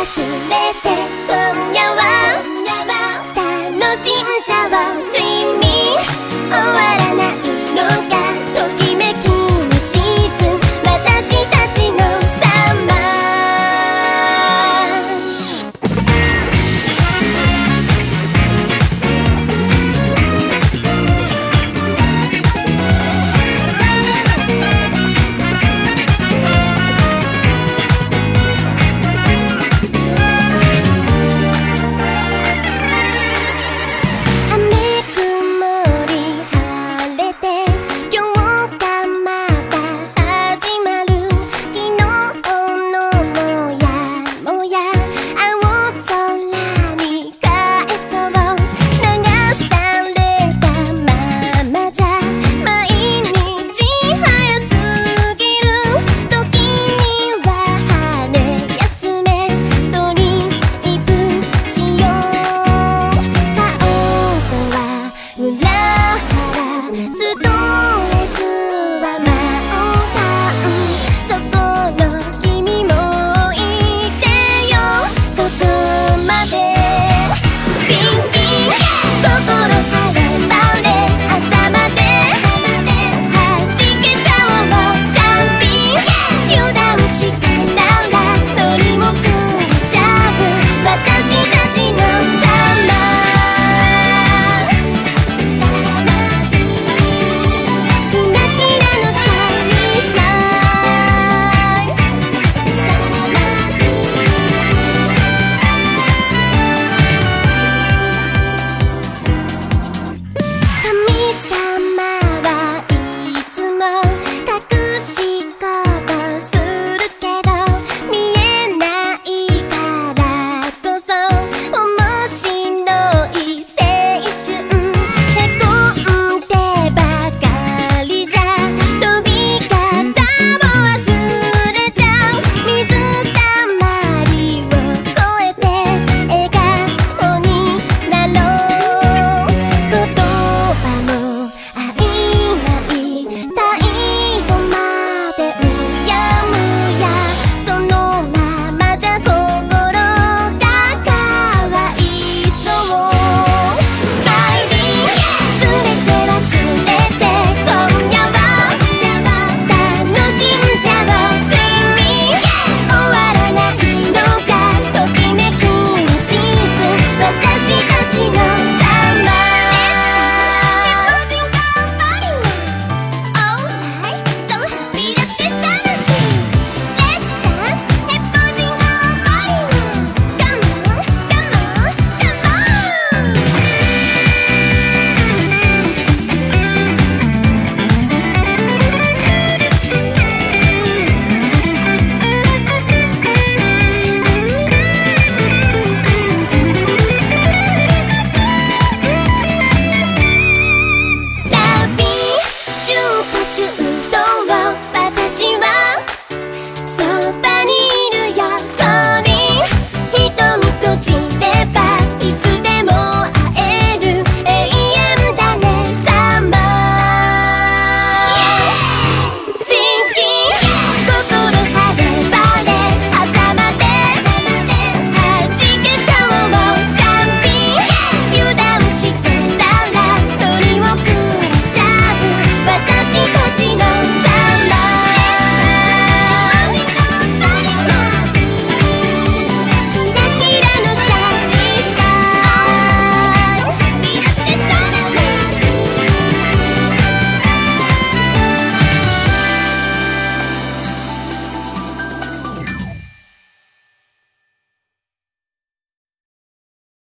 忘れて今夜は